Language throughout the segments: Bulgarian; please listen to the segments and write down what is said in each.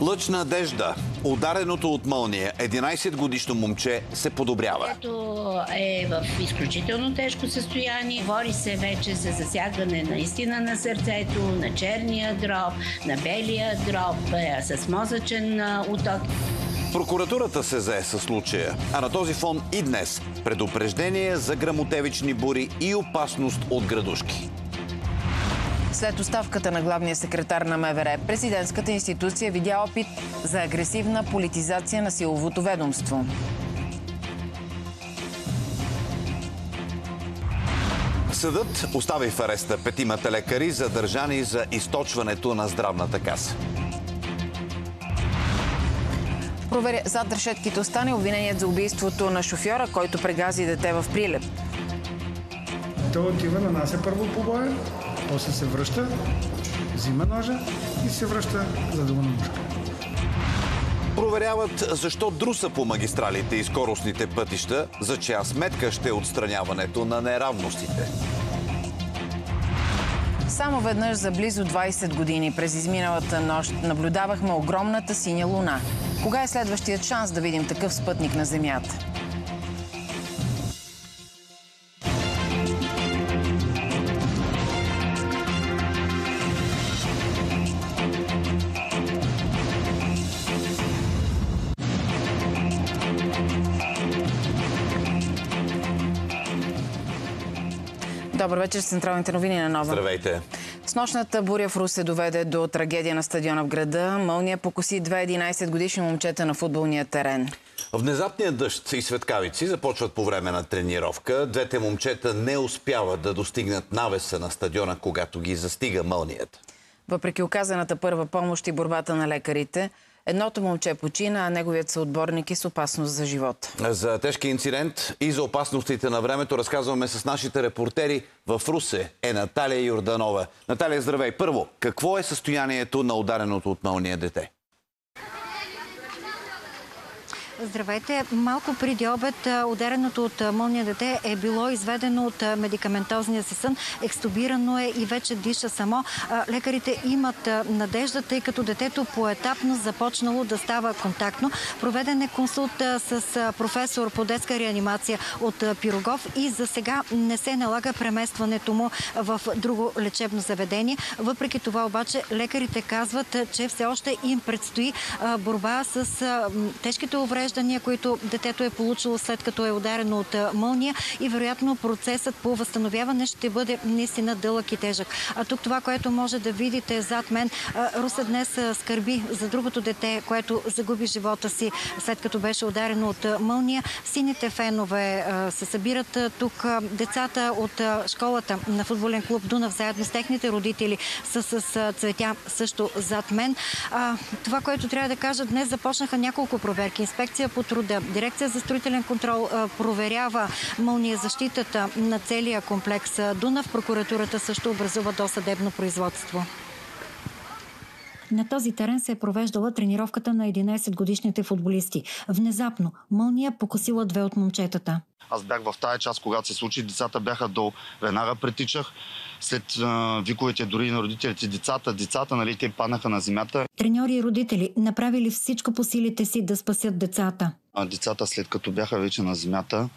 Лъч надежда. Удареното от мълния 11-годишно момче се подобрява. Ето е в изключително тежко състояние. Говори се вече за засягане наистина на сърцето, на черния дроб, на белия дроб, е, с мозъчен а, уток. Прокуратурата се зае със случая, а на този фон и днес предупреждение за грамотевични бури и опасност от градушки. След оставката на главния секретар на МВР, президентската институция видя опит за агресивна политизация на силовото ведомство. Съдът остави в ареста петимата лекари, задържани за източването на здравната каса. Проверя зад решетките остане обвиненият за убийството на шофьора, който прегази дете в Прилеп. Той отива, нанася първо побоя, после се връща, взима ножа и се връща, за да го намушка. Проверяват защо друса по магистралите и скоростните пътища, за чия сметка ще е отстраняването на неравностите. Само веднъж за близо 20 години през изминалата нощ наблюдавахме огромната синя луна. Кога е следващият шанс да видим такъв спътник на Земята? Добър вечер с централните новини на Нова. Здравейте! С нощната буря в Русе доведе до трагедия на стадиона в града. Мълния покоси две 11 годишни момчета на футболния терен. Внезапният дъжд и светкавици започват по време на тренировка. Двете момчета не успяват да достигнат навеса на стадиона, когато ги застига мълнията. Въпреки оказаната първа помощ и борбата на лекарите, едното момче почина, а неговият съотборник е с опасност за живота. За тежкия инцидент и за опасностите на времето разказваме с нашите репортери в Русе е Наталия Йорданова. Наталия, здравей! Първо, какво е състоянието на удареното от мълния дете? Здравейте. Малко преди обед удареното от мълния дете е било изведено от медикаментозния си сън. Екстубирано е и вече диша само. Лекарите имат надежда, тъй като детето поетапно започнало да става контактно. Проведен е консулт с професор по детска реанимация от Пирогов и за сега не се налага преместването му в друго лечебно заведение. Въпреки това обаче лекарите казват, че все още им предстои борба с тежките увреждания увреждания, които детето е получило след като е ударено от мълния и вероятно процесът по възстановяване ще бъде наистина дълъг и тежък. А тук това, което може да видите зад мен, Руса днес скърби за другото дете, което загуби живота си след като беше ударено от мълния. Сините фенове се събират тук. Децата от школата на футболен клуб Дунав заедно с техните родители са с цветя също зад мен. Това, което трябва да кажа, днес започнаха няколко проверки. Инспекция по труда. Дирекция за строителен контрол проверява мълния защитата на целия комплекс Дунав. Прокуратурата също образува досъдебно производство. На този терен се е провеждала тренировката на 11-годишните футболисти. Внезапно мълния покосила две от момчетата. Аз бях в тая част, когато се случи, децата бяха долу. Веднага притичах. След а, виковете дори на родителите, децата, децата, нали, те паднаха на земята. Треньори и родители направили всичко по силите си да спасят децата. А децата, след като бяха вече на земята,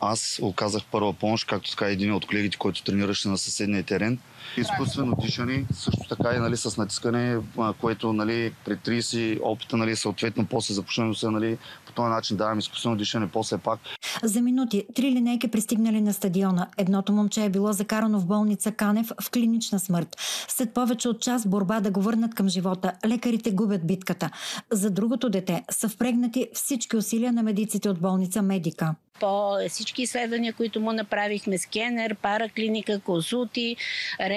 аз оказах първа помощ, както така един от колегите, който тренираше на съседния терен. Изкуствено дишане, също така и нали, с натискане, което нали, при 30 опита, нали, съответно после започнем се, нали, по този начин давам изкуствено дишане, после пак. За минути три линейки пристигнали на стадиона. Едното момче е било закарано в болница Канев в клинична смърт. След повече от час борба да го върнат към живота, лекарите губят битката. За другото дете са впрегнати всички усилия на медиците от болница Медика по всички изследвания, които му направихме, скенер, параклиника, консулти,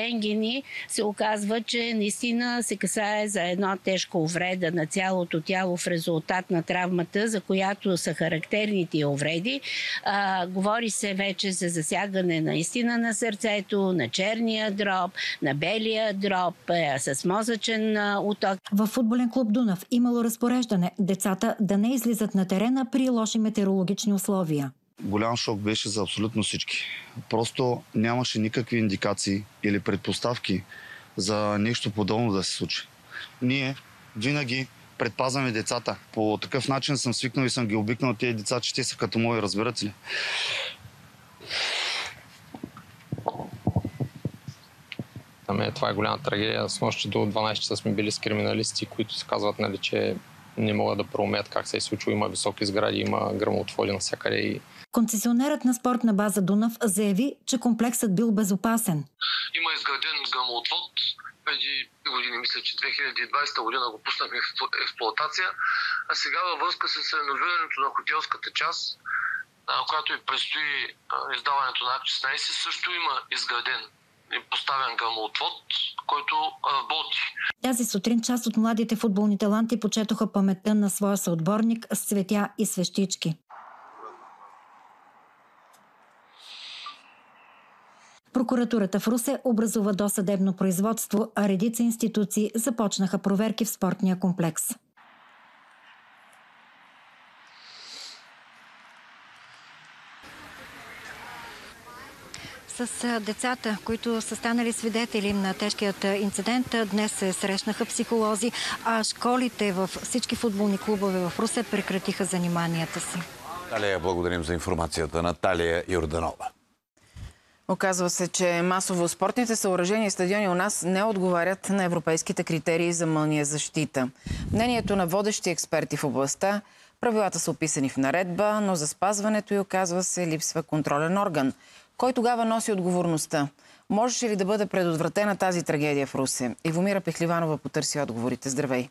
ренгени, се оказва, че наистина се касае за една тежка увреда на цялото тяло в резултат на травмата, за която са характерните увреди. А, говори се вече за засягане наистина на сърцето, на черния дроб, на белия дроб, е, с мозъчен уток. В футболен клуб Дунав имало разпореждане децата да не излизат на терена при лоши метеорологични условия голям шок беше за абсолютно всички. Просто нямаше никакви индикации или предпоставки за нещо подобно да се случи. Ние винаги предпазваме децата. По такъв начин съм свикнал и съм ги обикнал тези деца, че те са като мои, разбирате ли? Ами, това е голяма трагедия. С нощи до 12 часа сме били с криминалисти, които се казват, нали, че не могат да проумеят как се е случило. Има високи сгради, има гръмотводи навсякъде. И... Концесионерът на спортна база Дунав заяви, че комплексът бил безопасен. Има изграден гръмотвод. Преди години, мисля, че 2020 година го пуснахме в експлуатация. А сега във връзка с реновирането на хотелската част, която и предстои издаването на Акт 16, също има изграден и поставен гръмотвод, който работи. Тази сутрин част от младите футболни таланти почетоха паметта на своя съотборник с цветя и свещички. Прокуратурата в Русе образува досъдебно производство, а редица институции започнаха проверки в спортния комплекс. С децата, които са станали свидетели на тежкият инцидент, днес се срещнаха психолози, а школите в всички футболни клубове в Русе прекратиха заниманията си. Наталия, благодарим за информацията. Наталия Йорданова. Оказва се, че масово спортните съоръжения и стадиони у нас не отговарят на европейските критерии за мълния защита. Мнението на водещи експерти в областта Правилата са описани в наредба, но за спазването и оказва се липсва контролен орган. Кой тогава носи отговорността? Можеше ли да бъде предотвратена тази трагедия в Русе? Ивомира Пехливанова потърси отговорите. Здравей!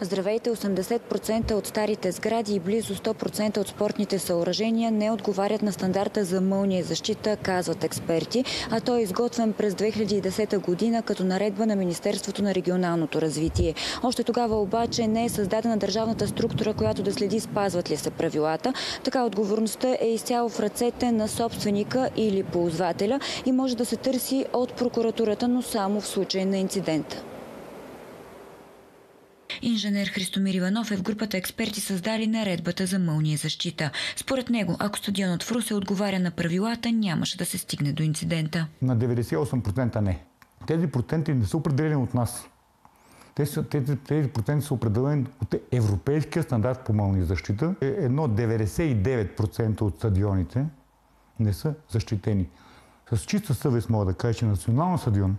Здравейте, 80% от старите сгради и близо 100% от спортните съоръжения не отговарят на стандарта за мълния защита, казват експерти, а той е изготвен през 2010 година като наредба на Министерството на регионалното развитие. Още тогава обаче не е създадена държавната структура, която да следи спазват ли се правилата. Така отговорността е изцяло в ръцете на собственика или ползвателя и може да се търси от прокуратурата, но само в случай на инцидент. Инженер Христомир Иванов е в групата експерти създали наредбата за мълния защита. Според него, ако стадионът в Русе отговаря на правилата, нямаше да се стигне до инцидента. На 98% не. Тези проценти не са определени от нас. Тези, тези, проценти са определени от европейския стандарт по мълния защита. Е, едно 99% от стадионите не са защитени. С чиста съвест мога да кажа, че национално стадион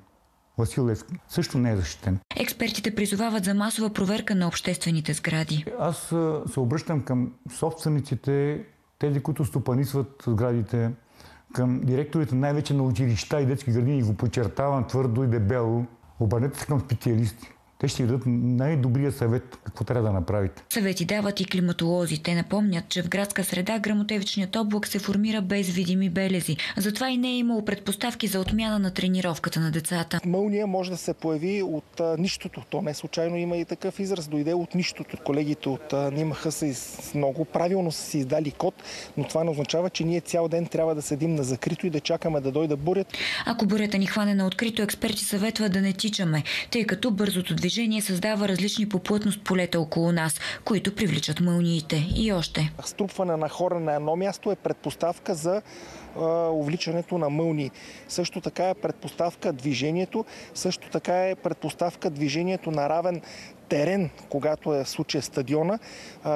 Васил Левски също не е защитен. Експертите призовават за масова проверка на обществените сгради. Аз се обръщам към собствениците, тези, които стопанисват сградите, към директорите най-вече на училища и детски градини и го подчертавам твърдо и дебело. Обърнете се към специалисти. Те ще ви дадат най-добрия съвет какво трябва да направите. Съвети дават и климатолози. Те напомнят, че в градска среда грамотевичният облак се формира без видими белези. Затова и не е имало предпоставки за отмяна на тренировката на децата. Мълния може да се появи от а, нищото. То не случайно има и такъв израз. Дойде от нищото. Колегите от НИМХ са из... много правилно са си издали код, но това не означава, че ние цял ден трябва да седим на закрито и да чакаме да дойда бурят. Ако бурята ни хване на открито, експерти съветват да не тичаме, тъй като бързото движение създава различни по плътност полета около нас, които привличат мълниите. И още. Струпване на хора на едно място е предпоставка за увличането на мълни. Също така е предпоставка движението, също така е предпоставка движението на равен терен, когато е в случая стадиона,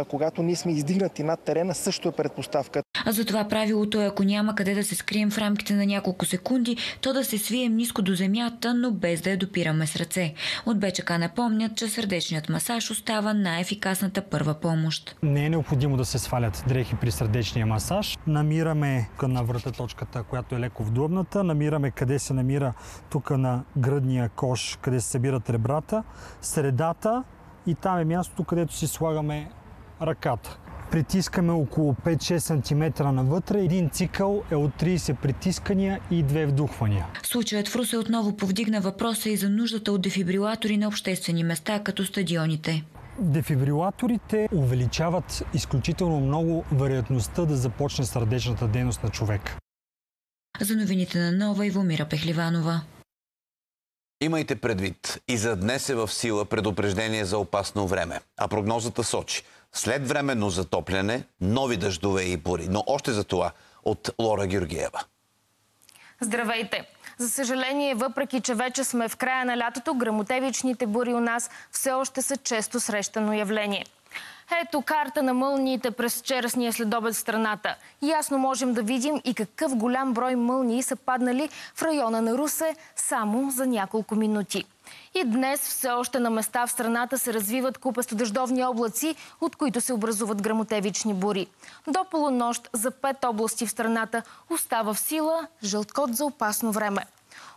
когато ние сме издигнати над терена, също е предпоставка. А за правилото е, ако няма къде да се скрием в рамките на няколко секунди, то да се свием ниско до земята, но без да я допираме с ръце. От БЧК напомнят, че сърдечният масаж остава най-ефикасната първа помощ. Не е необходимо да се свалят дрехи при сърдечния масаж. Намираме на врата точката, която е леко вдлъбната. Намираме къде се намира тук на гръдния кош, къде се събират ребрата. Средата и там е мястото, където си слагаме ръката. Притискаме около 5-6 см навътре. Един цикъл е от 30 притискания и 2 вдухвания. Случаят в Русе отново повдигна въпроса и за нуждата от дефибрилатори на обществени места, като стадионите. Дефибрилаторите увеличават изключително много вероятността да започне сърдечната дейност на човек. За новините на Нова Ивомира Пехливанова. Имайте предвид, и за днес е в сила предупреждение за опасно време. А прогнозата сочи след временно затопляне, нови дъждове и бури. Но още за това от Лора Георгиева. Здравейте! За съжаление, въпреки че вече сме в края на лятото, грамотевичните бури у нас все още са често срещано явление. Ето карта на мълниите през вчерашния следобед в страната. Ясно можем да видим и какъв голям брой мълнии са паднали в района на Русе само за няколко минути. И днес все още на места в страната се развиват купесто-дъждовни облаци, от които се образуват грамотевични бури. До полунощ за пет области в страната остава в сила жълт код за опасно време.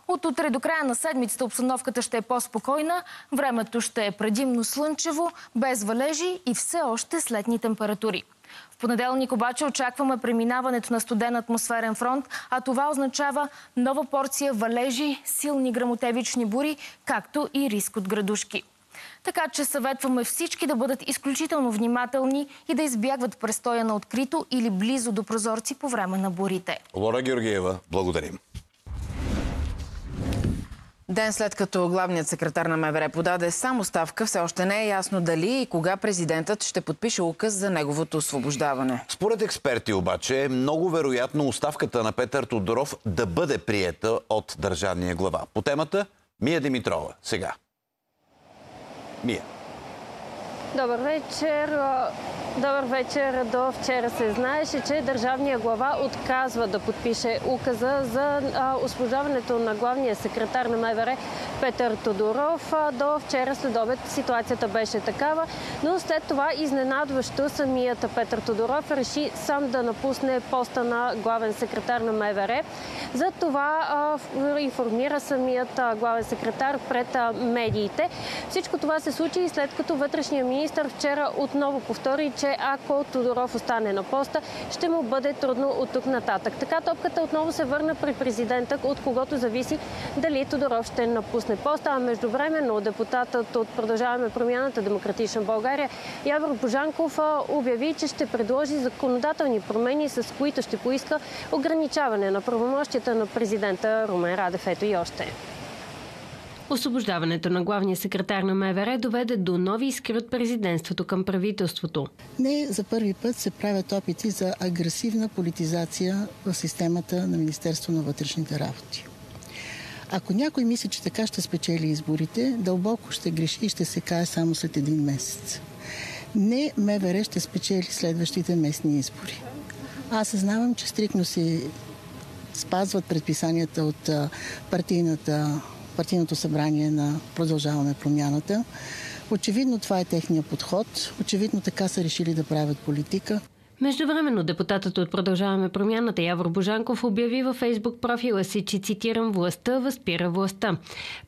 От утре до края на седмицата обстановката ще е по-спокойна, времето ще е предимно слънчево, без валежи и все още с летни температури. В понеделник обаче очакваме преминаването на студен атмосферен фронт, а това означава нова порция валежи, силни грамотевични бури, както и риск от градушки. Така че съветваме всички да бъдат изключително внимателни и да избягват престоя на открито или близо до прозорци по време на бурите. Лора Георгиева, благодарим. Ден след като главният секретар на МВР подаде само ставка, все още не е ясно дали и кога президентът ще подпише указ за неговото освобождаване. Според експерти обаче е много вероятно оставката на Петър Тодоров да бъде приета от държавния глава. По темата Мия Димитрова. Сега. Мия. Добър вечер. Добър вечер. До вчера се знаеше, че държавния глава отказва да подпише указа за освобождаването на главния секретар на МВР Петър Тодоров. До вчера след обед ситуацията беше такава, но след това изненадващо самият Петър Тодоров реши сам да напусне поста на главен секретар на МВР. За това информира самият главен секретар пред медиите. Всичко това се случи и след като вътрешния министр вчера отново повтори, че ако Тодоров остане на поста, ще му бъде трудно от тук нататък. Така топката отново се върна при президента, от когото зависи дали Тодоров ще напусне поста. А междувременно депутатът от Продължаваме промяната Демократична България Явор Божанков обяви, че ще предложи законодателни промени, с които ще поиска ограничаване на правомощията на президента Румен Радев. Ето и още. Освобождаването на главния секретар на МВР доведе до нови искри от президентството към правителството. Не за първи път се правят опити за агресивна политизация в системата на Министерство на вътрешните работи. Ако някой мисли, че така ще спечели изборите, дълбоко ще греши и ще се кае само след един месец. Не МВР ще спечели следващите местни избори. Аз съзнавам, че стрикно се спазват предписанията от партийната партийното събрание на Продължаваме промяната. Очевидно това е техния подход. Очевидно така са решили да правят политика. Междувременно депутатът от Продължаваме промяната Явор Божанков обяви във фейсбук профила си, че цитирам властта възпира властта.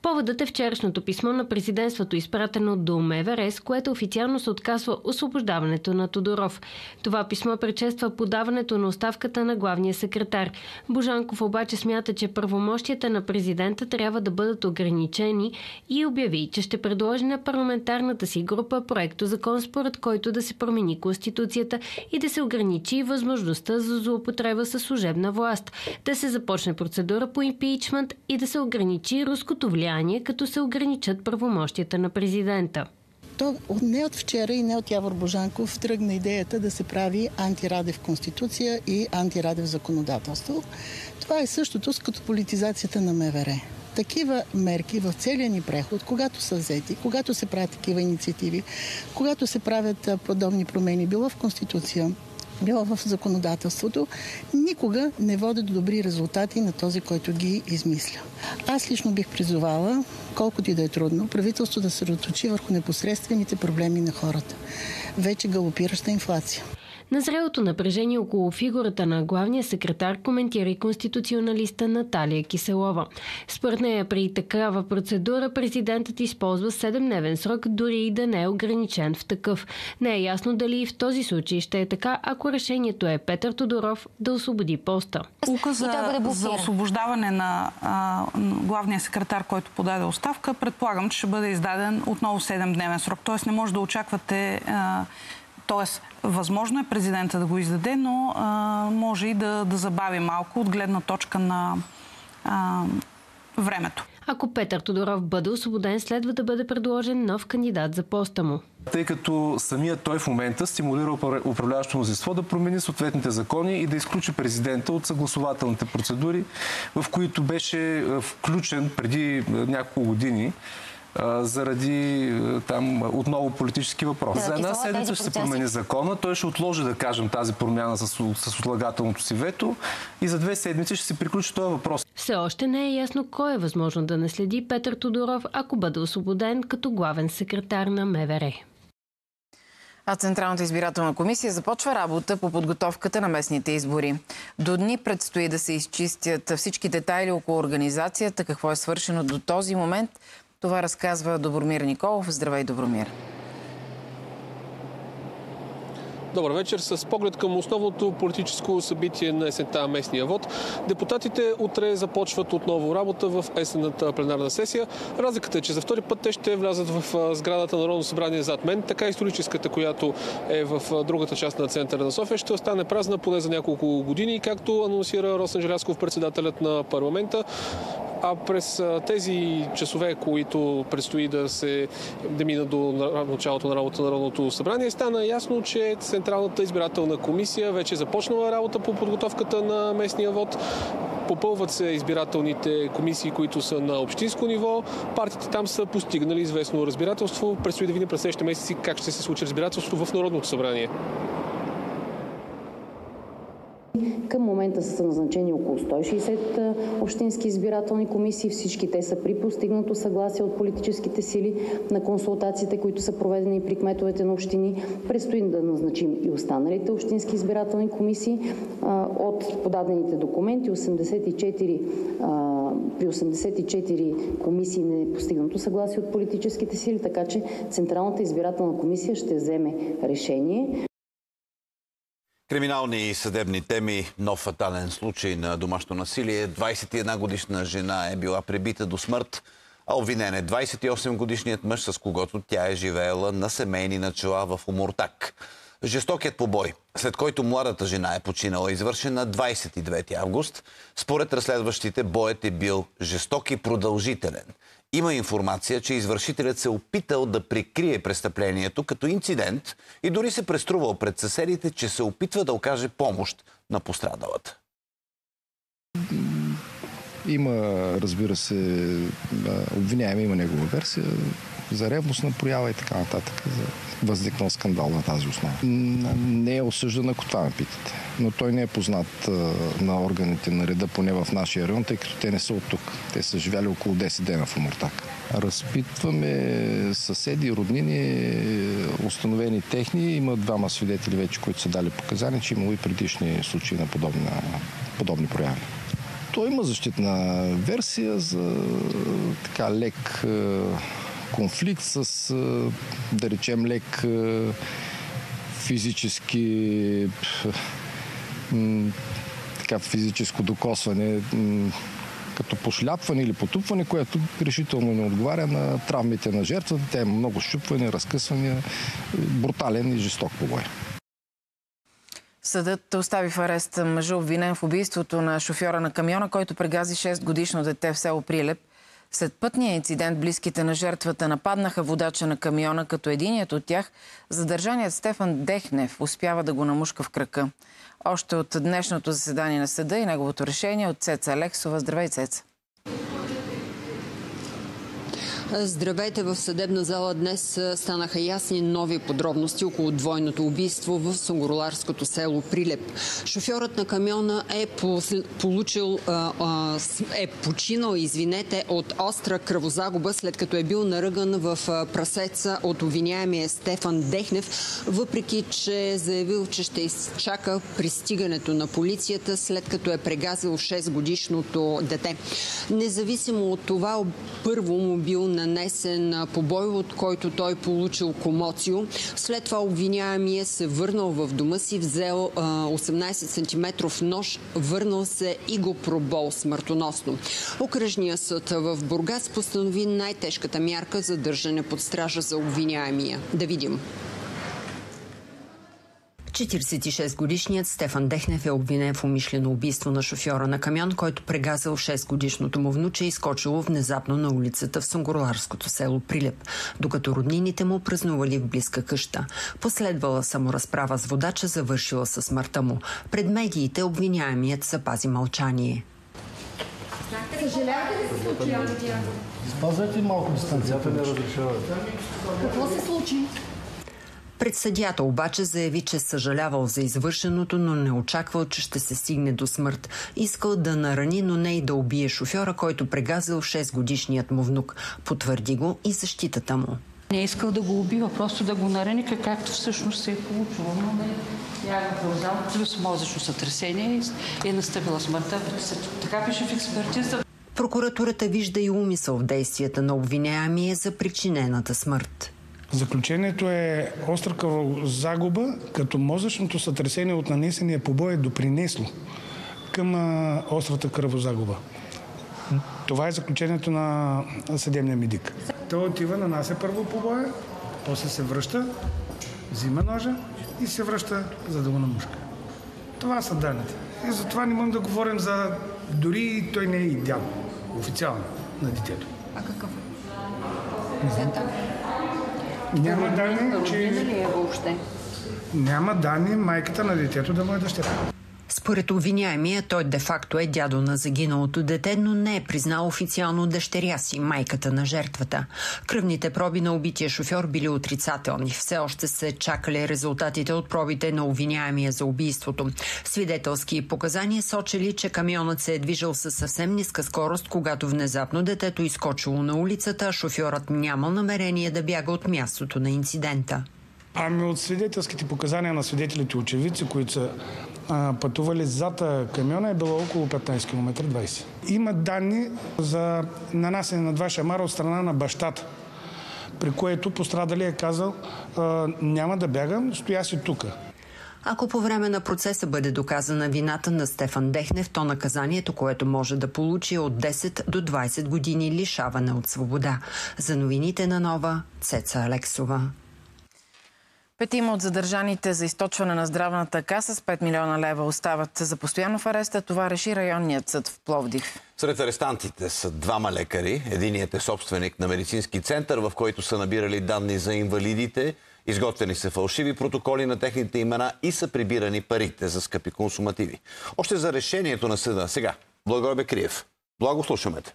Поводът е вчерашното писмо на президентството, изпратено до МВР, което официално се отказва освобождаването на Тодоров. Това писмо предшества подаването на оставката на главния секретар. Божанков обаче смята, че правомощията на президента трябва да бъдат ограничени и обяви, че ще предложи на парламентарната си група проекто закон, според който да се промени Конституцията и да се ограничи възможността за злоупотреба с служебна власт, да се започне процедура по импичмент и да се ограничи руското влияние, като се ограничат правомощията на президента. То не от вчера и не от Явор Божанков тръгна идеята да се прави антирадев конституция и антирадев законодателство. Това е същото с като политизацията на МВР такива мерки в целия ни преход, когато са взети, когато се правят такива инициативи, когато се правят подобни промени, било в Конституция, било в законодателството, никога не води до добри резултати на този, който ги измисля. Аз лично бих призовала, колкото и да е трудно, правителство да се разточи върху непосредствените проблеми на хората. Вече галопираща инфлация. На зрелото напрежение около фигурата на главния секретар коментира и конституционалиста Наталия Киселова. Според нея при такава процедура президентът използва 7-дневен срок, дори и да не е ограничен в такъв. Не е ясно дали и в този случай ще е така, ако решението е Петър Тодоров да освободи поста. Указа за освобождаване на а, главния секретар, който подаде оставка, предполагам, че ще бъде издаден отново 7-дневен срок. Тоест не може да очаквате а, Тоест, възможно е президента да го издаде, но а, може и да, да забави малко от гледна точка на а, времето. Ако Петър Тодоров бъде освободен, следва да бъде предложен нов кандидат за поста му. Тъй като самият той в момента стимулира управляващото мнозинство да промени съответните закони и да изключи президента от съгласователните процедури, в които беше включен преди няколко години заради там отново политически въпроси. За една седмица ще се промени закона. Той ще отложи, да кажем, тази промяна с, с отлагателното си вето и за две седмици ще се приключи този въпрос. Все още не е ясно кой е възможно да наследи Петър Тодоров, ако бъде освободен като главен секретар на МВР. А Централната избирателна комисия започва работа по подготовката на местните избори. До дни предстои да се изчистят всички детайли около организацията, какво е свършено до този момент – това разказва Добромир Николов. Здравей, Добромир! Добър вечер. С поглед към основното политическо събитие на есента местния вод, депутатите утре започват отново работа в есенната пленарна сесия. Разликата е, че за втори път те ще влязат в сградата на Народно събрание зад мен. Така историческата, която е в другата част на центъра на София, ще остане празна поне за няколко години, както анонсира Росен Желясков, председателят на парламента. А през тези часове, които предстои да се да минат до началото на работа на Народното събрание, стана ясно, че Централната избирателна комисия вече е започнала работа по подготовката на местния вод. Попълват се избирателните комисии, които са на общинско ниво. Партиите там са постигнали известно разбирателство. Предстои да видим през следващите месеци как ще се случи разбирателство в Народното събрание. Към момента са назначени около 160 общински избирателни комисии. Всички те са при постигнато съгласие от политическите сили на консултациите, които са проведени при кметовете на общини. Предстои да назначим и останалите общински избирателни комисии. От подадените документи 84 при 84 комисии не е постигнато съгласие от политическите сили, така че Централната избирателна комисия ще вземе решение. Криминални и съдебни теми. Нов фатален случай на домашно насилие. 21 годишна жена е била пребита до смърт, а обвинен е 28 годишният мъж, с когото тя е живеела на семейни начала в Умуртак. Жестокият побой, след който младата жена е починала, извършен на 29 август. Според разследващите, боят е бил жесток и продължителен. Има информация, че извършителят се опитал да прикрие престъплението като инцидент и дори се преструвал пред съседите, че се опитва да окаже помощ на пострадалата. Има, разбира се, обвиняем, има негова версия за ревностна проява и така нататък, за възникнал скандал на тази основа. Не е осъждан, ако това ме питате. Но той не е познат на органите на реда, поне в нашия район, тъй като те не са от тук. Те са живяли около 10 дена в Омуртак. Разпитваме съседи, роднини, установени техни. Има двама свидетели вече, които са дали показания, че имало и предишни случаи на подобна, подобни прояви. Той има защитна версия за така лек конфликт с, да речем, лек физически така, физическо докосване, като пошляпване или потупване, което решително не отговаря на травмите на жертвата. Тя има много щупване, разкъсвания, брутален и жесток побой. Съдът остави в арест мъжа обвинен в убийството на шофьора на камиона, който прегази 6 годишно дете в село Прилеп. След пътния инцидент близките на жертвата нападнаха водача на камиона, като единият от тях, задържаният Стефан Дехнев, успява да го намушка в кръка. Още от днешното заседание на съда и неговото решение от Цеца Алексова. Здравей, Цеца! Здравейте в съдебна зала. Днес станаха ясни нови подробности около двойното убийство в Сунгурларското село Прилеп. Шофьорът на камиона е получил, е починал, извинете, от остра кръвозагуба, след като е бил наръган в прасеца от обвиняемия Стефан Дехнев, въпреки че е заявил, че ще изчака пристигането на полицията, след като е прегазил 6 годишното дете. Независимо от това, първо му бил нанесен побой, от който той получил комоцио. След това обвиняемия се върнал в дома си, взел 18 см нож, върнал се и го пробол смъртоносно. Окръжния съд в Бургас постанови най-тежката мярка за държане под стража за обвиняемия. Да видим. 46-годишният Стефан Дехнев е обвинен в умишлено убийство на шофьора на камион, който прегазал 6-годишното му внуче и скочило внезапно на улицата в Сунгурларското село Прилеп, докато роднините му празнували в близка къща. Последвала саморазправа с водача, завършила със смъртта му. Пред медиите обвиняемият запази мълчание. Съжалявате ли се случи? Спазвайте малко дистанцията. Не разрешавате. Какво се случи? Пред съдята обаче заяви, че съжалявал за извършеното, но не очаквал, че ще се стигне до смърт. Искал да нарани, но не и да убие шофьора, който прегазал 6 годишният му внук. Потвърди го и защитата му. Не е искал да го убива, просто да го нарани, както всъщност се е получило. Но не, тя го познал, плюс мозъчно сътресение и е настъпила смъртта. Така пише в експертиза. Прокуратурата вижда и умисъл в действията на обвиняемия за причинената смърт. Заключението е остра кръвозагуба, като мозъчното сътресение от нанесения побой е допринесло към острата кръвозагуба. Това е заключението на съдебния медик. Той отива, нанася първо побоя, после се връща, взима ножа и се връща, за да го намушка. Това са данните. И затова не можем да говорим за... Дори и той не е идеал, официално, на детето. А какъв е? Не знам. Няма данни, че... ли е въобще? Няма данни майката на детето да му е дъщеря. Според обвиняемия, той де-факто е дядо на загиналото дете, но не е признал официално дъщеря си, майката на жертвата. Кръвните проби на убития шофьор били отрицателни. Все още се чакали резултатите от пробите на обвиняемия за убийството. Свидетелски показания сочили, че камионът се е движил със съвсем ниска скорост, когато внезапно детето изкочило на улицата, а шофьорът нямал намерение да бяга от мястото на инцидента. Ами от свидетелските показания на свидетелите очевидци, които са а, пътували зад камиона, е било около 15 км 20. Има данни за нанасене на два шамара от страна на бащата, при което пострадали е казал а, няма да бягам, стоя си тука. Ако по време на процеса бъде доказана вината на Стефан Дехнев, то наказанието, което може да получи е от 10 до 20 години лишаване от свобода. За новините на Нова, Цеца Алексова. Петима от задържаните за източване на здравната каса с 5 милиона лева остават за постоянно в ареста. Това реши районният съд в Пловдив. Сред арестантите са двама лекари. Единият е собственик на медицински център, в който са набирали данни за инвалидите. Изготвени са фалшиви протоколи на техните имена и са прибирани парите за скъпи консумативи. Още за решението на съда. Сега, Благой Бекриев. Благо, слушаме те.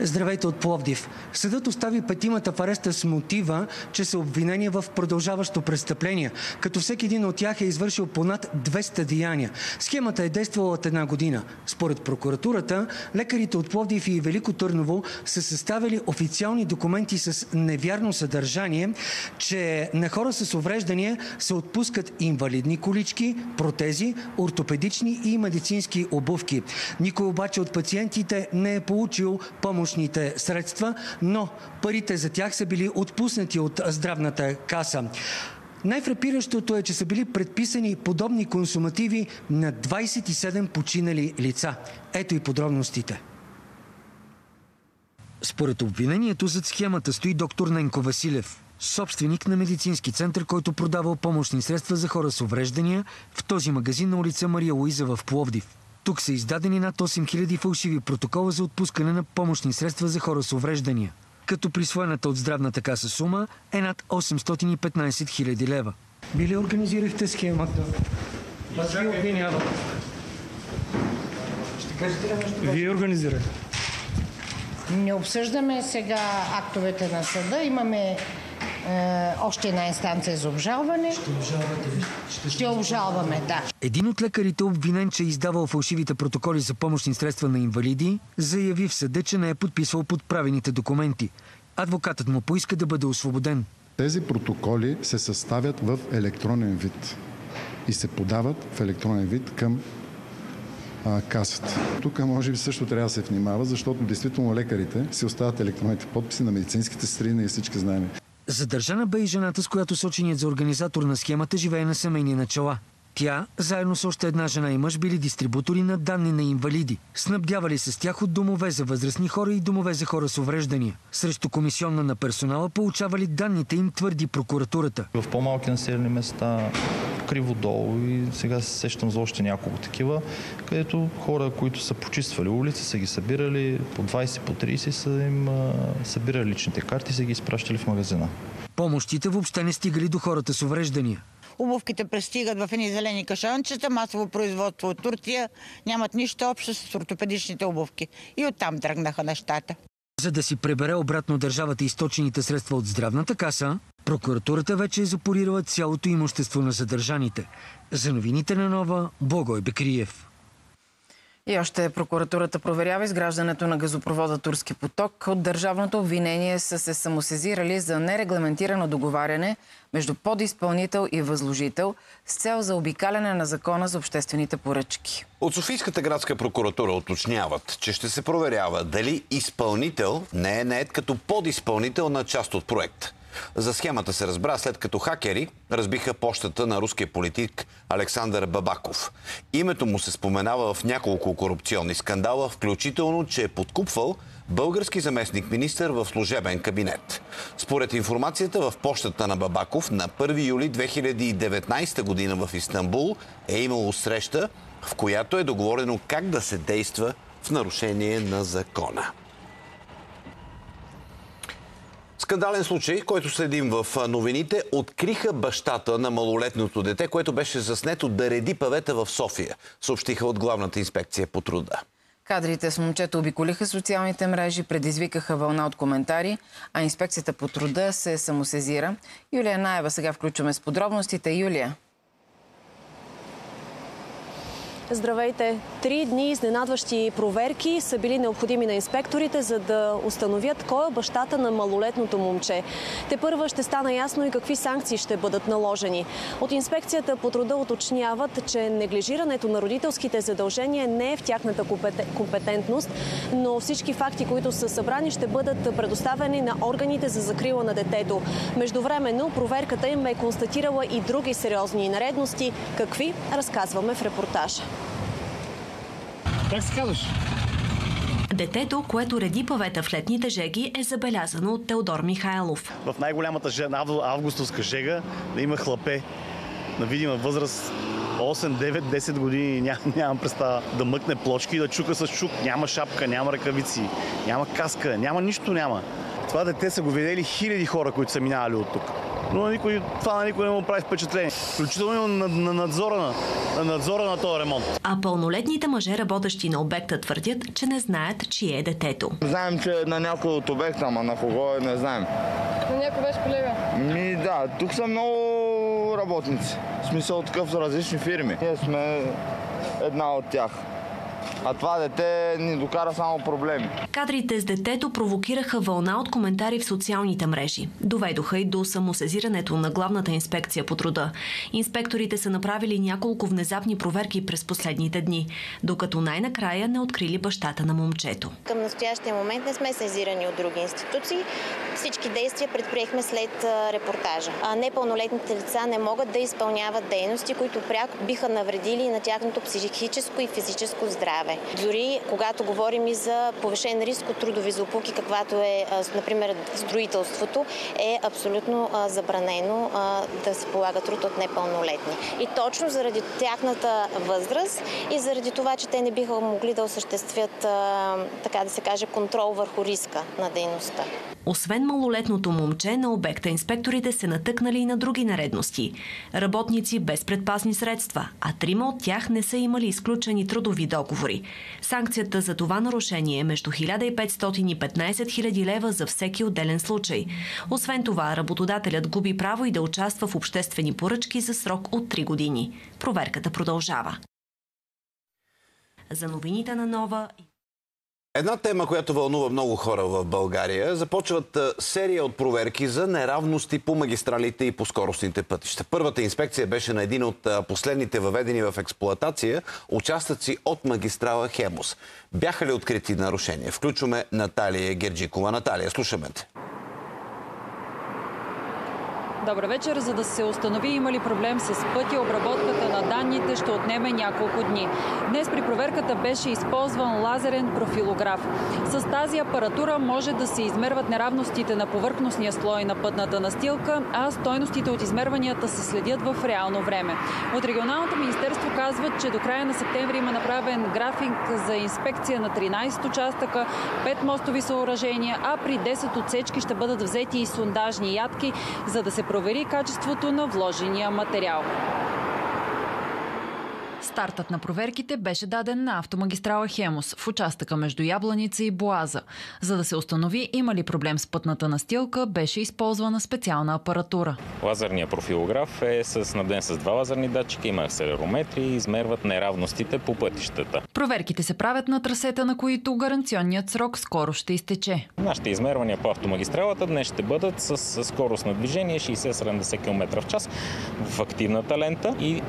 Здравейте от Пловдив. Съдът остави петимата в ареста с мотива, че са обвинени в продължаващо престъпление, като всеки един от тях е извършил понад 200 деяния. Схемата е действала от една година. Според прокуратурата, лекарите от Пловдив и Велико Търново са съставили официални документи с невярно съдържание, че на хора с увреждания се отпускат инвалидни колички, протези, ортопедични и медицински обувки. Никой обаче от пациентите не е получил помощ помощните средства, но парите за тях са били отпуснати от здравната каса. Най-фрапиращото е, че са били предписани подобни консумативи на 27 починали лица. Ето и подробностите. Според обвинението зад схемата стои доктор Ненко Василев, собственик на медицински център, който продавал помощни средства за хора с увреждания в този магазин на улица Мария Луиза в Пловдив. Тук са издадени над 8000 фалшиви протокола за отпускане на помощни средства за хора с увреждания, като присвоената от здравната каса сума е над 815 000 лева. Били организирахте схемата? Аз ви обвинявам. Ще кажете ли нещо? Вие организирате. Не обсъждаме сега актовете на съда. Имаме още една инстанция за обжалване. Ще обжалвате ли? Ще, Ще обжалваме, да. Един от лекарите, обвинен, че е издавал фалшивите протоколи за помощни средства на инвалиди, заяви в съда, че не е подписвал подправените документи. Адвокатът му поиска да бъде освободен. Тези протоколи се съставят в електронен вид и се подават в електронен вид към а, касата. Тук може би също трябва да се внимава, защото действително лекарите си оставят електронните подписи на медицинските сестри, ние всички знаем. Задържана бе и жената, с която соченият за организатор на схемата живее на семейни начала. Тя, заедно с още една жена и мъж, били дистрибутори на данни на инвалиди. Снабдявали се с тях от домове за възрастни хора и домове за хора с увреждания. Срещу комисионна на персонала получавали данните им, твърди прокуратурата. В по-малки населени места, Криводол и сега се сещам за още няколко такива, където хора, които са почиствали улици, са ги събирали по 20, по 30, са им събирали личните карти и са ги изпращали в магазина. Помощите въобще не стигали до хората с увреждания. Обувките пристигат в едни зелени кашончета, масово производство от Турция, нямат нищо общо с ортопедичните обувки. И оттам тръгнаха нещата. За да си пребере обратно държавата източените средства от здравната каса, прокуратурата вече е запорирала цялото имущество на задържаните. За новините на Нова, Богой Бекриев. И още прокуратурата проверява изграждането на газопровода Турски поток. От държавното обвинение са се самосезирали за нерегламентирано договаряне между подизпълнител и възложител с цел за обикаляне на закона за обществените поръчки. От Софийската градска прокуратура уточняват, че ще се проверява дали изпълнител не е нает като подизпълнител на част от проект. За схемата се разбра след като хакери разбиха почтата на руския политик Александър Бабаков. Името му се споменава в няколко корупционни скандала, включително, че е подкупвал български заместник министър в служебен кабинет. Според информацията в почтата на Бабаков на 1 юли 2019 година в Истанбул е имало среща, в която е договорено как да се действа в нарушение на закона. Скандален случай, който следим в новините, откриха бащата на малолетното дете, което беше заснето да реди павета в София, съобщиха от главната инспекция по труда. Кадрите с момчето обиколиха социалните мрежи, предизвикаха вълна от коментари, а инспекцията по труда се самосезира. Юлия Наева сега включваме с подробностите. Юлия. Здравейте! Три дни изненадващи проверки са били необходими на инспекторите, за да установят кой е бащата на малолетното момче. Те първа ще стана ясно и какви санкции ще бъдат наложени. От инспекцията по труда уточняват, че неглижирането на родителските задължения не е в тяхната компетентност, но всички факти, които са събрани, ще бъдат предоставени на органите за закрила на детето. Междувременно проверката им е констатирала и други сериозни наредности. Какви? Разказваме в репортажа. Как се казваш? Детето, което реди павета в летните жеги, е забелязано от Теодор Михайлов. В най-голямата жена, августовска жега да има хлапе на видима възраст 8, 9, 10 години, ням, нямам представа, да мъкне плочки и да чука с чук. Няма шапка, няма ръкавици, няма каска, няма нищо няма. Това дете са го видели хиляди хора, които са минавали от тук но никой, това на никой не му прави впечатление. Включително на, на, надзора, на, на надзора на този ремонт. А пълнолетните мъже, работещи на обекта, твърдят, че не знаят, чие е детето. Знаем, че е на някой от обекта, ама на кого е, не знаем. На някой беше колега? Ми да, тук са много работници. В смисъл такъв за различни фирми. Ние сме една от тях а това дете ни докара само проблеми. Кадрите с детето провокираха вълна от коментари в социалните мрежи. Доведоха и до самосезирането на главната инспекция по труда. Инспекторите са направили няколко внезапни проверки през последните дни, докато най-накрая не открили бащата на момчето. Към настоящия момент не сме сезирани от други институции. Всички действия предприехме след репортажа. А непълнолетните лица не могат да изпълняват дейности, които пряко биха навредили на тяхното психическо и физическо здраве здраве. Дори когато говорим и за повишен риск от трудови злополуки, каквато е, например, строителството, е абсолютно забранено да се полага труд от непълнолетни. И точно заради тяхната възраст и заради това, че те не биха могли да осъществят, така да се каже, контрол върху риска на дейността. Освен малолетното момче, на обекта инспекторите се натъкнали и на други наредности. Работници без предпазни средства, а трима от тях не са имали изключени трудови договори. Санкцията за това нарушение е между 1500 и 15 000 лева за всеки отделен случай. Освен това, работодателят губи право и да участва в обществени поръчки за срок от 3 години. Проверката продължава. За новините на Нова Една тема, която вълнува много хора в България, започват серия от проверки за неравности по магистралите и по скоростните пътища. Първата инспекция беше на един от последните въведени в експлоатация участъци от магистрала Хемус. Бяха ли открити нарушения? Включваме Наталия Герджикова. Наталия, слушаме те. Добър вечер. За да се установи има ли проблем с пътя, обработката на данните ще отнеме няколко дни. Днес при проверката беше използван лазерен профилограф. С тази апаратура може да се измерват неравностите на повърхностния слой на пътната настилка, а стойностите от измерванията се следят в реално време. От регионалното министерство казват, че до края на септември има направен график за инспекция на 13 участъка, 5 мостови съоръжения, а при 10 отсечки ще бъдат взети и сондажни ядки, за да се провери качеството на вложения материал. Стартът на проверките беше даден на автомагистрала Хемус в участъка между Ябланица и Боаза. За да се установи има ли проблем с пътната настилка, беше използвана специална апаратура. Лазерният профилограф е снабден с два лазерни датчика, има акселерометри и измерват неравностите по пътищата. Проверките се правят на трасета, на които гаранционният срок скоро ще изтече. Нашите измервания по автомагистралата днес ще бъдат с скорост на движение 60-70 км в час в активната лента и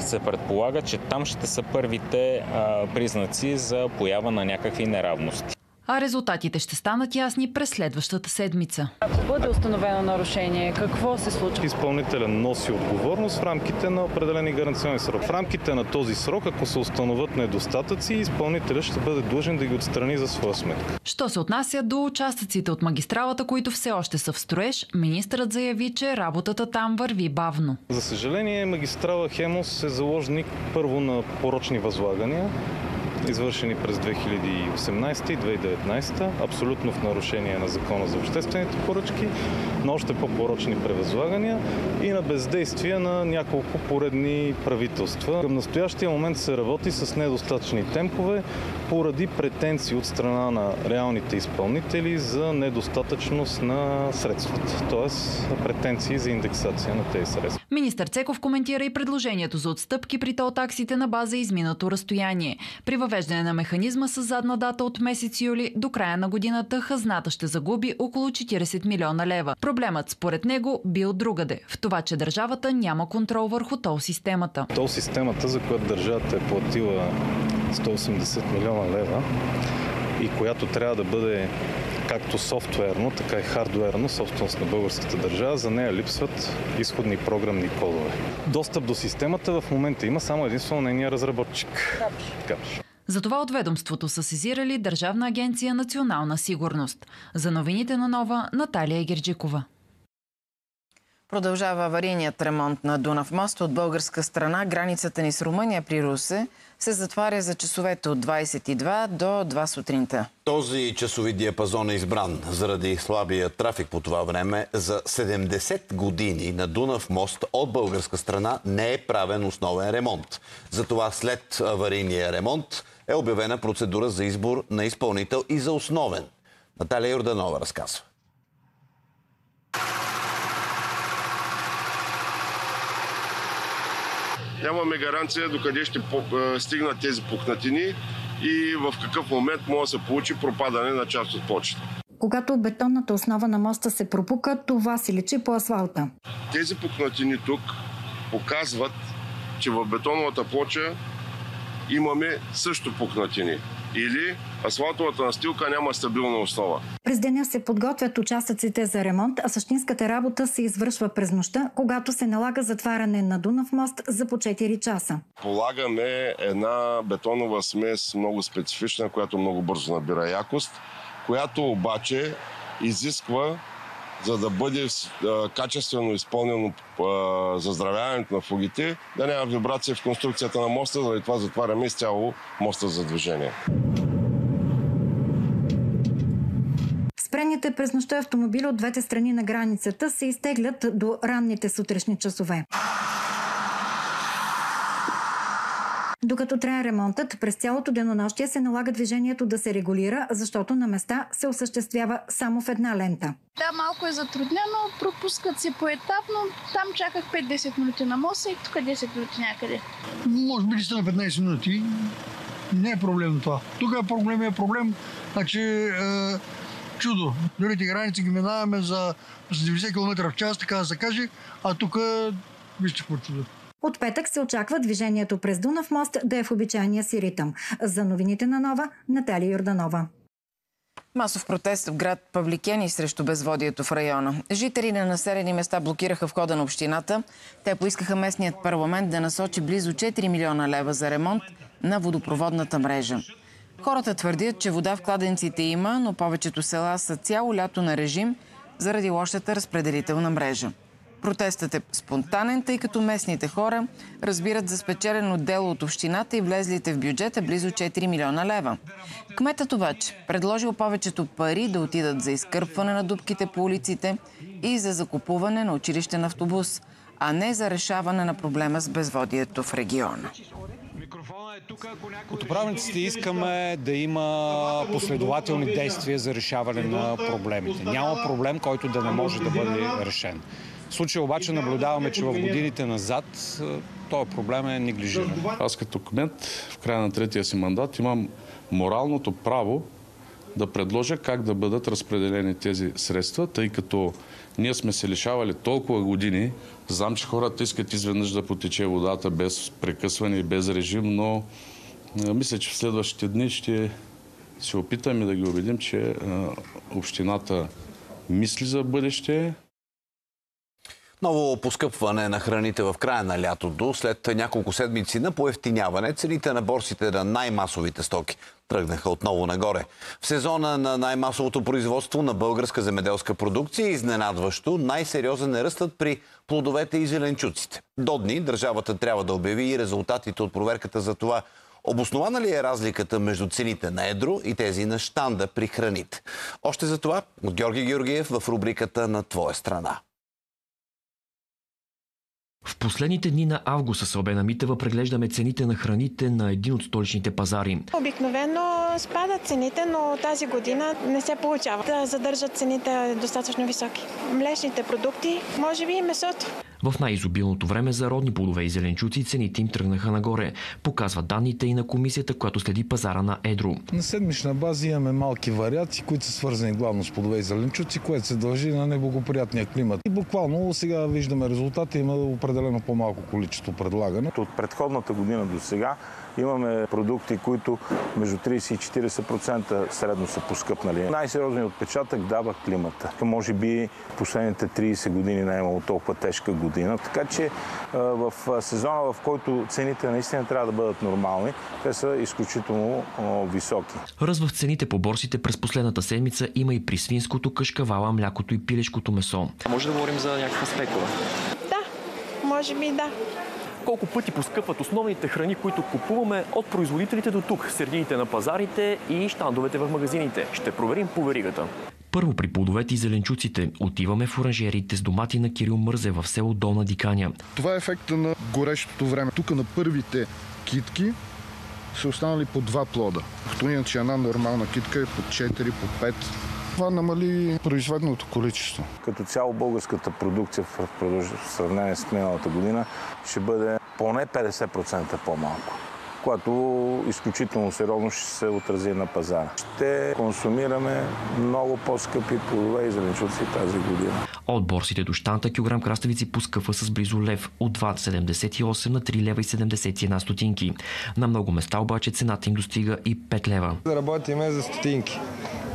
се предполага, че там ще са първите а, признаци за поява на някакви неравности а резултатите ще станат ясни през следващата седмица. Ако бъде установено нарушение, какво се случва? Изпълнителен носи отговорност в рамките на определени гаранционни срок. В рамките на този срок, ако се установят недостатъци, изпълнителят ще бъде длъжен да ги отстрани за своя сметка. Що се отнася до участъците от магистралата, които все още са в строеж, министърът заяви, че работата там върви бавно. За съжаление, магистрала Хемос е заложник първо на порочни възлагания, извършени през 2018 и 2019, абсолютно в нарушение на закона за обществените поръчки, на още по-порочни превъзлагания и на бездействие на няколко поредни правителства. Към настоящия момент се работи с недостатъчни темпове поради претенции от страна на реалните изпълнители за недостатъчност на средствата, т.е. претенции за индексация на тези средства. Министър Цеков коментира и предложението за отстъпки при тол таксите на база изминато разстояние. При въвеждане на механизма с задна дата от месец юли до края на годината хазната ще загуби около 40 милиона лева. Проблемът според него бил другаде, в това, че държавата няма контрол върху тол системата. Тол системата, за която държавата е платила 180 милиона лева и която трябва да бъде както софтуерно, така и хардуерно собственост на българската държава. За нея липсват изходни програмни кодове. Достъп до системата в момента има само единствено нейния разработчик. Капш. Затова от ведомството са сезирали Държавна агенция Национална сигурност. За новините на Нова Наталия Герджикова. Продължава аварийният ремонт на Дунав мост от българска страна. Границата ни с Румъния при Русе се затваря за часовете от 22 до 2 сутринта. Този часови диапазон е избран заради слабия трафик по това време. За 70 години на Дунав мост от българска страна не е правен основен ремонт. Затова след аварийния ремонт е обявена процедура за избор на изпълнител и за основен. Наталия Йорданова разказва. Нямаме гаранция докъде ще стигнат тези пукнатини и в какъв момент може да се получи пропадане на част от почта. Когато бетонната основа на моста се пропука, това се личи по асфалта. Тези пукнатини тук показват, че в бетоновата плоча имаме също пукнатини или асфалтовата настилка няма стабилна основа. През деня се подготвят участъците за ремонт, а същинската работа се извършва през нощта, когато се налага затваряне на Дунав мост за по 4 часа. Полагаме една бетонова смес много специфична, която много бързо набира якост, която обаче изисква за да бъде качествено изпълнено заздравяването на фугите, да няма вибрация в конструкцията на моста, заради това затваряме изцяло моста за движение. Спрените през нощта автомобили от двете страни на границата се изтеглят до ранните сутрешни часове. Докато трае ремонтът, през цялото денонощие се налага движението да се регулира, защото на места се осъществява само в една лента. Да, малко е затруднено, пропускат се поетапно. Там чаках 5-10 минути на моста и тук 10 минути някъде. Може би ли на 15 минути. Не е проблем това. Тук е проблем е проблем, значи е, чудо. Другите граници ги минаваме за 90 км в час, така да се каже, а тук вижте какво чудо. От петък се очаква движението през Дунав мост да е в обичайния си ритъм. За новините на Нова, Наталия Йорданова. Масов протест в град Павликени срещу безводието в района. Жители на населени места блокираха входа на общината. Те поискаха местният парламент да насочи близо 4 милиона лева за ремонт на водопроводната мрежа. Хората твърдят, че вода в кладенците има, но повечето села са цяло лято на режим заради лошата разпределителна мрежа. Протестът е спонтанен, тъй като местните хора разбират за спечелено дело от общината и влезлите в бюджета близо 4 милиона лева. Кметът обаче предложил повечето пари да отидат за изкърпване на дубките по улиците и за закупуване на училищен автобус, а не за решаване на проблема с безводието в региона. От управниците искаме да има последователни действия за решаване на проблемите. Няма проблем, който да не може да бъде решен. В случая обаче наблюдаваме, че в годините назад този проблем е неглижиран. Аз като кмет в края на третия си мандат имам моралното право да предложа как да бъдат разпределени тези средства, тъй като ние сме се лишавали толкова години. Знам, че хората искат изведнъж да потече водата без прекъсване и без режим, но мисля, че в следващите дни ще се опитаме да ги убедим, че общината мисли за бъдеще. Ново поскъпване на храните в края на лятото, след няколко седмици на поевтиняване, цените на борсите на най-масовите стоки тръгнаха отново нагоре. В сезона на най-масовото производство на българска земеделска продукция изненадващо най-сериозен е ръстът при плодовете и зеленчуците. До дни държавата трябва да обяви и резултатите от проверката за това Обоснована ли е разликата между цените на едро и тези на штанда при храните? Още за това от Георги Георгиев в рубриката на Твоя страна. В последните дни на август с Обена Митева преглеждаме цените на храните на един от столичните пазари. Обикновено спадат цените, но тази година не се получава да задържат цените достатъчно високи. Млечните продукти, може би и месото. В най-изобилното време за родни плодове и зеленчуци цените им тръгнаха нагоре. Показва данните и на комисията, която следи пазара на Едро. На седмична база имаме малки вариации, които са свързани главно с плодове и зеленчуци, което се дължи на неблагоприятния климат. И буквално сега виждаме резултати, има определено по-малко количество предлагане. От предходната година до сега Имаме продукти, които между 30 и 40% средно са поскъпнали. Най-сериозният отпечатък дава климата. Може би последните 30 години не е имало толкова тежка година. Така че в сезона, в който цените наистина трябва да бъдат нормални, те са изключително високи. Ръст в цените по борсите през последната седмица има и при свинското, кашкавала, млякото и пилешкото месо. Може да говорим за някаква спекула? Да, може би да колко пъти поскъпват основните храни, които купуваме от производителите до тук, средините на пазарите и щандовете в магазините. Ще проверим по веригата. Първо при плодовете и зеленчуците отиваме в оранжерите с домати на Кирил Мързе в село Долна Диканя. Това е ефекта на горещото време. Тук на първите китки са останали по два плода. Иначе една нормална китка е по 4, по 5 това намали произведеното количество. Като цяло българската продукция в сравнение с миналата година ще бъде поне 50% по-малко което изключително сериозно ще се отрази на пазара. Ще консумираме много по-скъпи плодове и зеленчуци тази година. От борсите до штанта килограм краставици пускафа с близо лев от 2,78 на 3 лева и 71 стотинки. На много места обаче цената им достига и 5 лева. Да работиме за стотинки.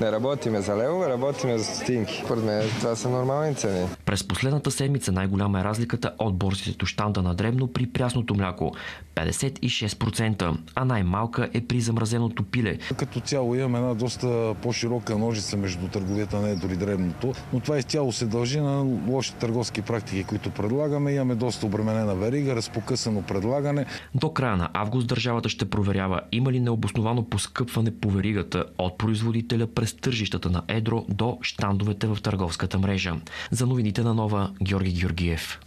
Не работиме за левове, работиме за стотинки. Според мен това са нормални цени. През последната седмица най-голяма е разликата от борсите до штанда на дребно при прясното мляко. 56%, а най-малка е при замразеното пиле. Като цяло имаме една доста по-широка ножица между търговията на едро и дребното, но това изцяло се дължи на лоши търговски практики, които предлагаме. Имаме доста обременена верига, разпокъсано предлагане. До края на август държавата ще проверява има ли необосновано поскъпване по веригата от производителя през тържищата на Едро до штандовете в търговската мрежа. За новините на Нова Георги Георгиев.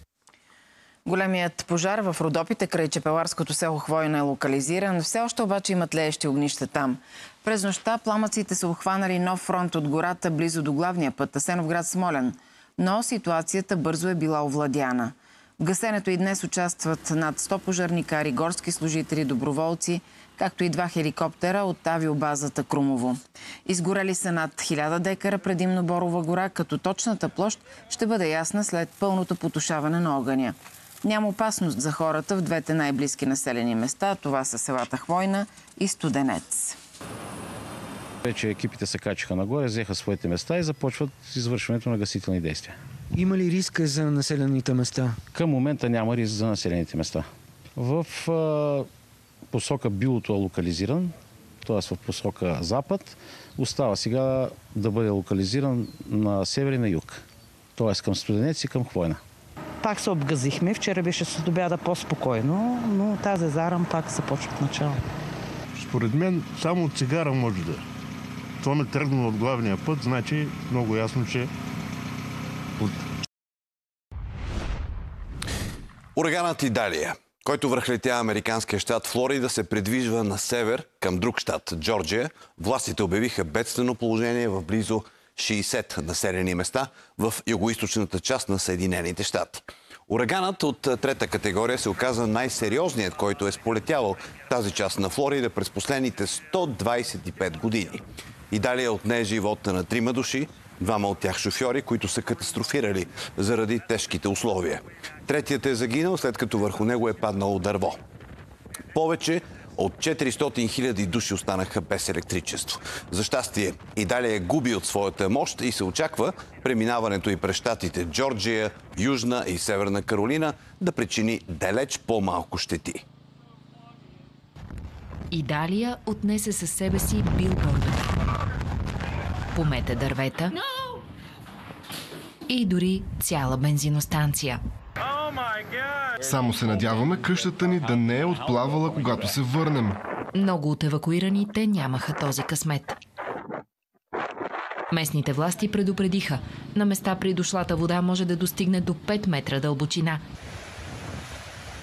Големият пожар в Родопите край Чепеларското село Хвойна е локализиран. Все още обаче имат леещи огнища там. През нощта пламъците са обхванали нов фронт от гората близо до главния път Асеновград Смолен. Но ситуацията бързо е била овладяна. В гасенето и днес участват над 100 пожарникари, горски служители, доброволци, както и два хеликоптера от авиобазата Крумово. Изгорели са над 1000 декара предимно Борова гора, като точната площ ще бъде ясна след пълното потушаване на огъня. Няма опасност за хората в двете най-близки населени места. Това са селата Хвойна и Студенец. Вече екипите се качиха нагоре, взеха своите места и започват извършването на гасителни действия. Има ли риск за населените места? Към момента няма риск за населените места. В а, посока билото е локализиран, т.е. в посока запад, остава сега да бъде локализиран на север и на юг, т.е. към Студенец и към Хвойна. Пак се обгазихме, вчера беше с обяда по-спокойно, но тази зарам пак започва от начало. Според мен само от цигара може да. Това ме тръгнало от главния път, значи много ясно, че от Ураганът Идалия, който връхлетя американския щат Флорида, се придвижва на север към друг щат Джорджия. Властите обявиха бедствено положение в близо 60 населени места в югоисточната част на Съединените щати. Ураганът от трета категория се оказа най-сериозният, който е сполетявал тази част на Флорида през последните 125 години. Идалия отне живота на трима души, двама от тях шофьори, които са катастрофирали заради тежките условия. Третият е загинал, след като върху него е паднало дърво. Повече от 400 хиляди души останаха без електричество. За щастие, Идалия губи от своята мощ и се очаква преминаването и през щатите Джорджия, Южна и Северна Каролина да причини далеч по-малко щети. Идалия отнесе със себе си билбордове. Помете дървета и дори цяла бензиностанция. Само се надяваме къщата ни да не е отплавала, когато се върнем. Много от евакуираните нямаха този късмет. Местните власти предупредиха. На места при дошлата вода може да достигне до 5 метра дълбочина.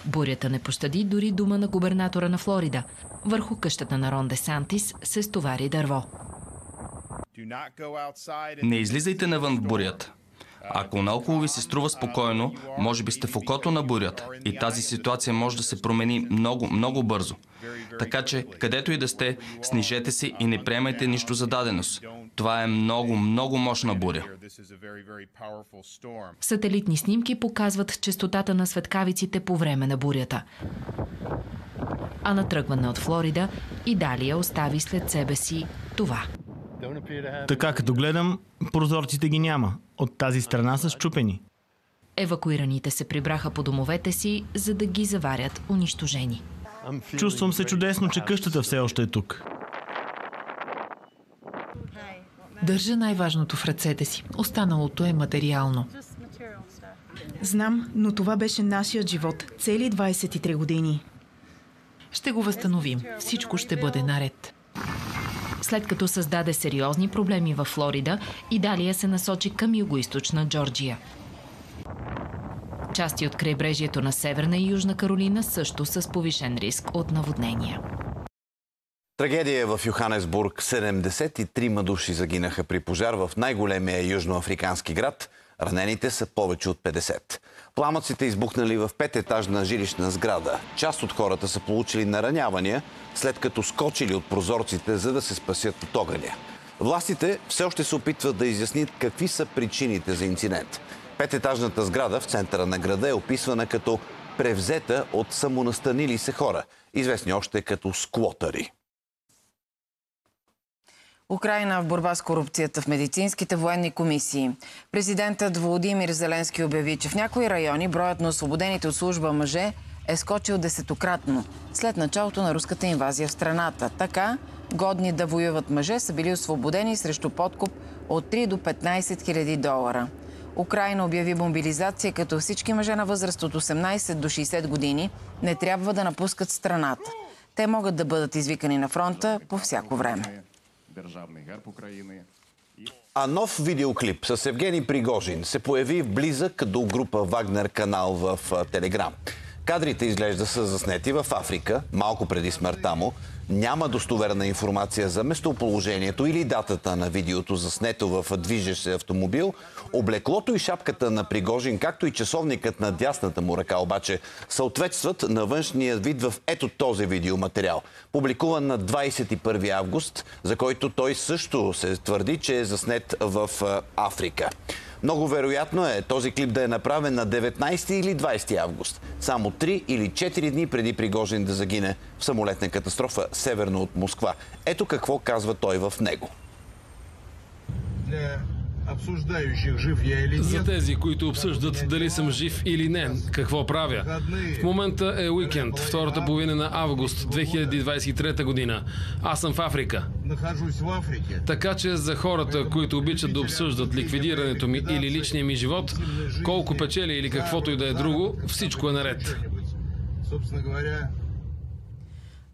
Бурята не пощади дори дума на губернатора на Флорида. Върху къщата на Рон Де Сантис се стовари дърво. Не излизайте навън в бурята. Ако наоколо ви се струва спокойно, може би сте в окото на бурята и тази ситуация може да се промени много, много бързо. Така че, където и да сте, снижете се и не приемайте нищо за даденост. Това е много, много мощна буря. Сателитни снимки показват частотата на светкавиците по време на бурята. А на тръгване от Флорида, Идалия остави след себе си това. Така като гледам, прозорците ги няма. От тази страна са щупени. Евакуираните се прибраха по домовете си, за да ги заварят унищожени. Чувствам се чудесно, че къщата все още е тук. Държа най-важното в ръцете си. Останалото е материално. Знам, но това беше нашият живот. Цели 23 години. Ще го възстановим. Всичко ще бъде наред. След като създаде сериозни проблеми в Флорида, Идалия се насочи към югоизточна Джорджия. Части от крайбрежието на Северна и Южна Каролина също с повишен риск от наводнения. Трагедия в Йоханесбург. 73 души загинаха при пожар в най-големия южноафрикански град. Ранените са повече от 50. Пламъците избухнали в пететажна жилищна сграда. Част от хората са получили наранявания, след като скочили от прозорците, за да се спасят от огъня. Властите все още се опитват да изяснят какви са причините за инцидент. Пететажната сграда в центъра на града е описвана като превзета от самонастанили се хора, известни още като сквотъри. Украина в борба с корупцията в медицинските военни комисии. Президентът Володимир Зеленски обяви, че в някои райони броят на освободените от служба мъже е скочил десетократно след началото на руската инвазия в страната. Така, годни да воюват мъже са били освободени срещу подкуп от 3 до 15 хиляди долара. Украина обяви мобилизация, като всички мъже на възраст от 18 до 60 години не трябва да напускат страната. Те могат да бъдат извикани на фронта по всяко време. Державний герб України. А нов видеоклип с Евгений Пригожин се появи близък до група Вагнер канал в Телеграм. Кадрите изглежда са заснети в Африка, малко преди смъртта му. Няма достоверна информация за местоположението или датата на видеото заснето в движещ се автомобил. Облеклото и шапката на Пригожин, както и часовникът на дясната му ръка обаче съответстват на външния вид в ето този видеоматериал. Публикуван на 21 август, за който той също се твърди, че е заснет в Африка. Много вероятно е този клип да е направен на 19 или 20 август, само 3 или 4 дни преди Пригожин да загине в самолетна катастрофа северно от Москва. Ето какво казва той в него. За тези, които обсъждат дали съм жив или не, какво правя. В момента е уикенд, втората половина на август 2023 година. Аз съм в Африка. Нахожусь в Африке. Така че за хората, които обичат да обсъждат ликвидирането ми или личния ми живот, колко печели или каквото и да е друго, всичко е наред. Собствено говоря,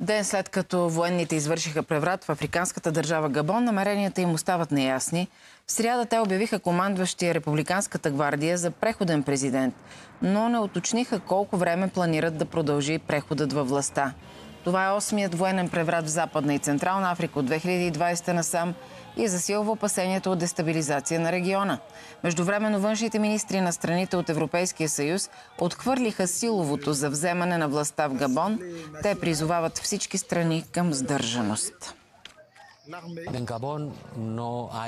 Ден след като военните извършиха преврат в африканската държава Габон, намеренията им остават неясни. В сряда те обявиха командващия Републиканската гвардия за преходен президент, но не уточниха колко време планират да продължи преходът във властта. Това е осмият военен преврат в Западна и Централна Африка от 2020 насам и засилва опасението от дестабилизация на региона. Междувременно външните министри на страните от Европейския съюз отхвърлиха силовото за вземане на властта в Габон. Те призовават всички страни към сдържаност.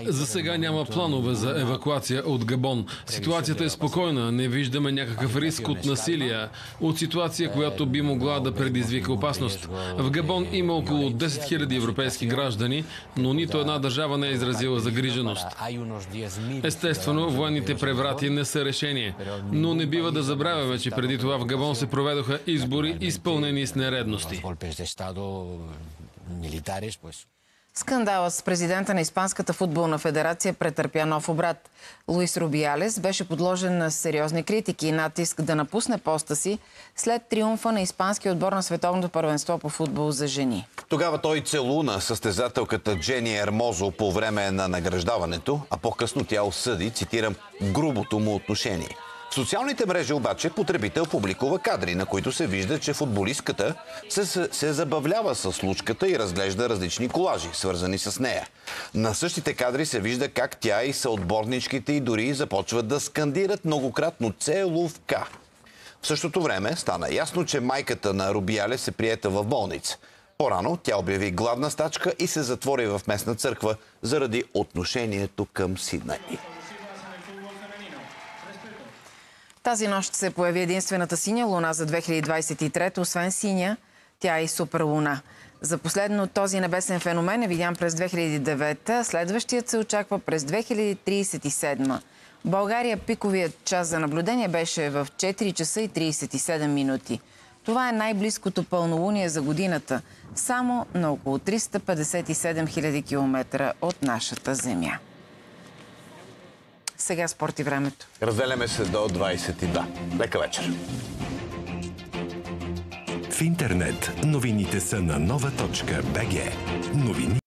За сега няма планове за евакуация от Габон. Ситуацията е спокойна. Не виждаме някакъв риск от насилие, от ситуация, която би могла да предизвика опасност. В Габон има около 10 000 европейски граждани, но нито една държава не е изразила загриженост. Естествено, военните преврати не са решение, но не бива да забравяме, че преди това в Габон се проведоха избори, изпълнени с нередности. Скандалът с президента на Испанската футболна федерация претърпя нов обрат. Луис Рубиалес беше подложен на сериозни критики и натиск да напусне поста си след триумфа на испанския отбор на Световното първенство по футбол за жени. Тогава той целуна състезателката Джени Ермозо по време на награждаването, а по-късно тя осъди, цитирам, грубото му отношение. В социалните мрежи обаче потребител публикува кадри, на които се вижда, че футболистката се, се забавлява с случката и разглежда различни колажи, свързани с нея. На същите кадри се вижда как тя и съотборничките и дори започват да скандират многократно целувка. В същото време стана ясно, че майката на Рубиале се приета в болница. По-рано тя обяви гладна стачка и се затвори в местна църква заради отношението към сина й. Тази нощ се появи единствената синя луна за 2023, освен синя, тя е и суперлуна. За последно този небесен феномен е видян през 2009, следващият се очаква през 2037. В България пиковият час за наблюдение беше в 4 часа и 37 минути. Това е най-близкото пълнолуние за годината, само на около 357 000 км от нашата Земя. Сега спорт и времето. Разделяме се до 22. Лека вечер. В интернет новините са на нова точка БГ. Новини